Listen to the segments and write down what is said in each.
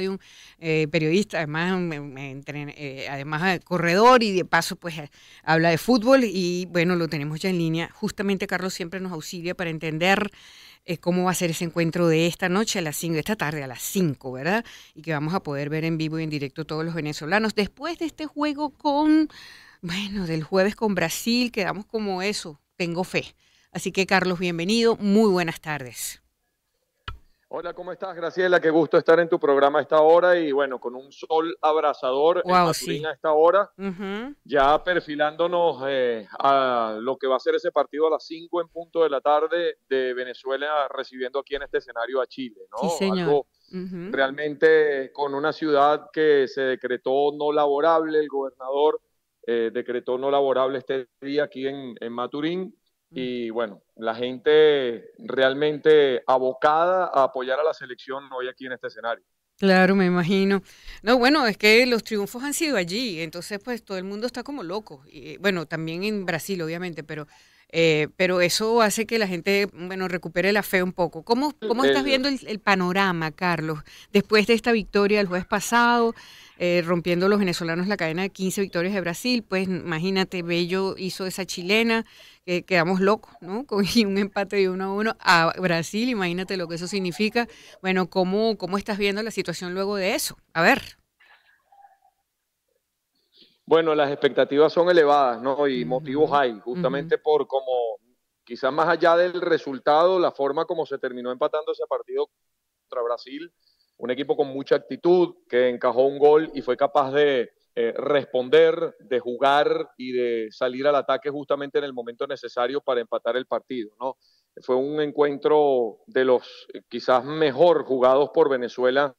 de un eh, periodista, además, eh, además corredor y de paso pues eh, habla de fútbol y bueno, lo tenemos ya en línea. Justamente Carlos siempre nos auxilia para entender cómo va a ser ese encuentro de esta noche a las 5, de esta tarde a las 5, ¿verdad? Y que vamos a poder ver en vivo y en directo todos los venezolanos. Después de este juego con, bueno, del jueves con Brasil, quedamos como eso, tengo fe. Así que Carlos, bienvenido, muy buenas tardes. Hola, ¿cómo estás, Graciela? Qué gusto estar en tu programa a esta hora y bueno, con un sol abrasador en Maturín a esta hora, ya perfilándonos eh, a lo que va a ser ese partido a las 5 en punto de la tarde de Venezuela recibiendo aquí en este escenario a Chile, ¿no? Sí, señor. Algo realmente con una ciudad que se decretó no laborable, el gobernador eh, decretó no laborable este día aquí en, en Maturín y bueno, la gente realmente abocada a apoyar a la selección hoy aquí en este escenario. Claro, me imagino. No, bueno, es que los triunfos han sido allí, entonces pues todo el mundo está como loco. Y, bueno, también en Brasil, obviamente, pero eh, pero eso hace que la gente, bueno, recupere la fe un poco. ¿Cómo, cómo estás viendo el, panorama, Carlos, después de esta victoria del jueves pasado, eh, rompiendo los venezolanos la cadena de 15 victorias de Brasil? Pues imagínate, Bello hizo esa chilena, que quedamos locos, ¿no? Con un empate de uno a uno a Brasil, imagínate lo que eso significa. Bueno, ¿cómo, cómo estás viendo la situación luego de eso? A ver. Bueno, las expectativas son elevadas, ¿no? Y motivos hay, justamente por como, quizás más allá del resultado, la forma como se terminó empatando ese partido contra Brasil, un equipo con mucha actitud, que encajó un gol y fue capaz de eh, responder, de jugar y de salir al ataque justamente en el momento necesario para empatar el partido, ¿no? Fue un encuentro de los eh, quizás mejor jugados por Venezuela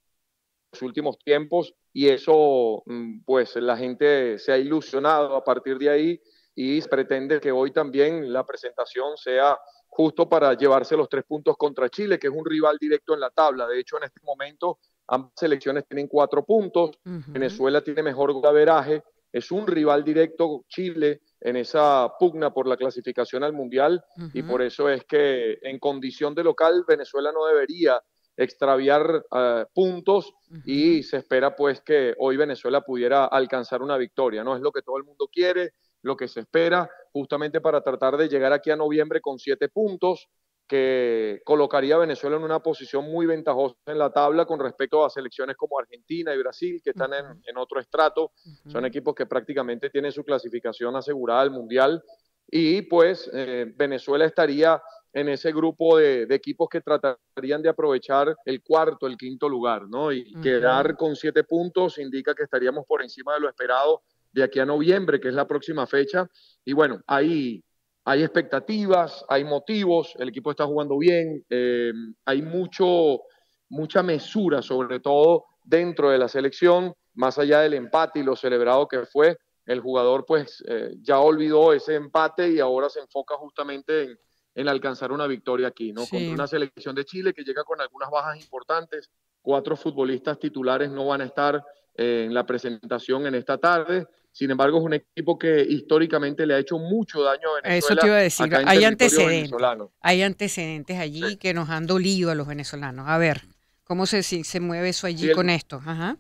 últimos tiempos y eso mm, pues la gente se ha ilusionado a partir de ahí y pretende que hoy también la presentación sea justo para llevarse los tres puntos contra Chile, que es un rival directo en la tabla. De hecho, en este momento ambas selecciones tienen cuatro puntos, Venezuela tiene mejor graveraje, es un rival directo Chile en esa pugna por la clasificación al Mundial y por eso es que en condición de local Venezuela no debería extraviar eh, puntos y se espera pues que hoy Venezuela pudiera alcanzar una victoria, ¿no? Es lo que todo el mundo quiere, lo que se espera, justamente para tratar de llegar aquí a noviembre con siete puntos, que colocaría a Venezuela en una posición muy ventajosa en la tabla con respecto a selecciones como Argentina y Brasil, que están en, otro estrato, son equipos que prácticamente tienen su clasificación asegurada al Mundial, y pues eh, Venezuela estaría en ese grupo de, equipos que tratarían de aprovechar el cuarto, el quinto lugar, ¿no? Y quedar con siete puntos indica que estaríamos por encima de lo esperado de aquí a noviembre, que es la próxima fecha. Y bueno, ahí hay expectativas, hay motivos, el equipo está jugando bien, eh, hay mucho, mucha mesura, sobre todo dentro de la selección, más allá del empate y lo celebrado que fue. El jugador pues eh, ya olvidó ese empate y ahora se enfoca justamente en, en alcanzar una victoria aquí, ¿no? Con una selección de Chile que llega con algunas bajas importantes. Cuatro futbolistas titulares no van a estar eh, en la presentación en esta tarde. Sin embargo, es un equipo que históricamente le ha hecho mucho daño a Venezuela. Eso te iba a decir, hay antecedentes. Hay antecedentes allí que nos han dolido a los venezolanos. A ver, ¿cómo se, se mueve eso allí con esto? Ajá.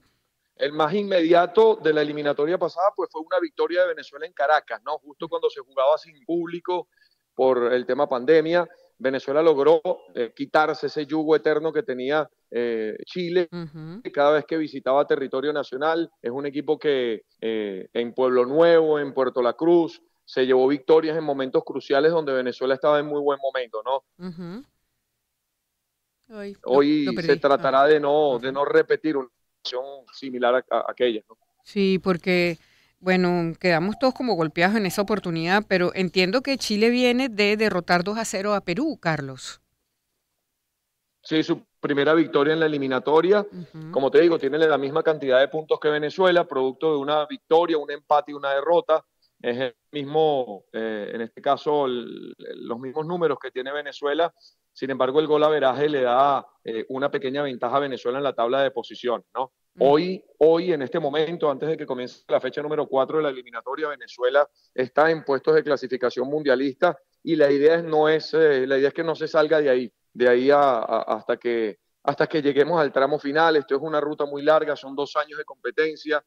El más inmediato de la eliminatoria pasada pues fue una victoria de Venezuela en Caracas, ¿no? Justo cuando se jugaba sin público, por el tema pandemia. Venezuela logró eh, quitarse ese yugo eterno que tenía eh, Chile cada vez que visitaba territorio nacional. Es un equipo que eh, en Pueblo Nuevo, en Puerto La Cruz, se llevó victorias en momentos cruciales donde Venezuela estaba en muy buen momento, ¿no? Hoy, se tratará de no, de no repetir una situación similar a, a aquella, ¿no? Sí, porque bueno, quedamos todos como golpeados en esa oportunidad, pero entiendo que Chile viene de derrotar 2 a 0 a Perú, Carlos. Sí, su primera victoria en la eliminatoria. Como te digo, tiene la misma cantidad de puntos que Venezuela, producto de una victoria, un empate y una derrota. Es el mismo, eh, en este caso, los mismos números que tiene Venezuela. Sin embargo, el gol averaje le da eh, una pequeña ventaja a Venezuela en la tabla de posiciones, ¿no? Hoy, hoy, en este momento, antes de que comience la fecha número 4 de la eliminatoria, Venezuela está en puestos de clasificación mundialista y la idea es, no es, eh, la idea es que no se salga de ahí, de ahí hasta que hasta que lleguemos al tramo final. Esto es una ruta muy larga, son dos años de competencia.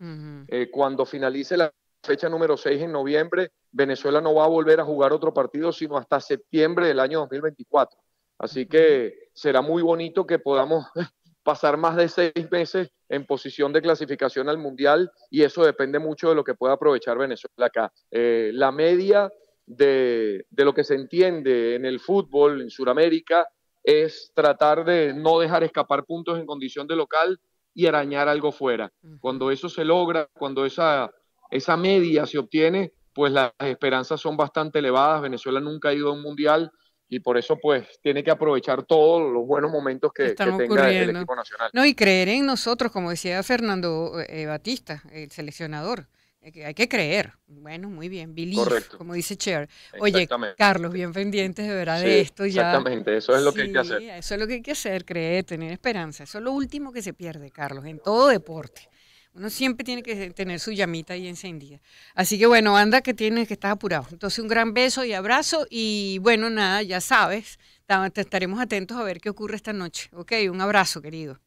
Eh, cuando finalice la fecha número 6 en noviembre, Venezuela no va a volver a jugar otro partido sino hasta septiembre del año 2024. Así que será muy bonito que podamos pasar más de seis meses en posición de clasificación al Mundial y eso depende mucho de lo que pueda aprovechar Venezuela acá. Eh, la media de, de, lo que se entiende en el fútbol en Sudamérica es tratar de no dejar escapar puntos en condición de local y arañar algo fuera. Cuando eso se logra, cuando esa, esa media se obtiene, pues las esperanzas son bastante elevadas. Venezuela nunca ha ido a un mundial y por eso pues tiene que aprovechar todos los buenos momentos que, tenga el equipo nacional. No, y creer en nosotros, como decía Fernando eh, Batista, el seleccionador. Hay que creer. Bueno, muy bien. Believe, como dice Cher. Oye, Carlos, bien pendientes de verdad de esto ya. Exactamente, eso es lo que hay que hacer. Eso es lo que hay que hacer, creer, tener esperanza. Eso es lo último que se pierde, Carlos, en todo deporte. Uno siempre tiene que tener su llamita ahí encendida. Así que bueno, anda que tienes que estar apurado. Entonces un gran beso y abrazo y bueno, nada, ya sabes, te estaremos atentos a ver qué ocurre esta noche. Ok, un abrazo, querido.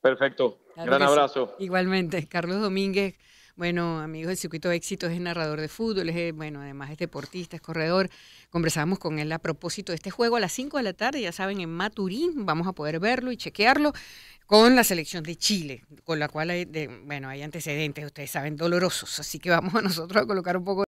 Perfecto, gran abrazo. Igualmente, Carlos Domínguez. Bueno, amigos del Circuito de Éxitos, es narrador de fútbol, es, bueno, además es deportista, es corredor. Conversamos con él a propósito de este juego a las 5 de la tarde, ya saben, en Maturín, vamos a poder verlo y chequearlo con la selección de Chile, con la cual hay, bueno, hay antecedentes, ustedes saben, dolorosos, así que vamos a nosotros a colocar un poco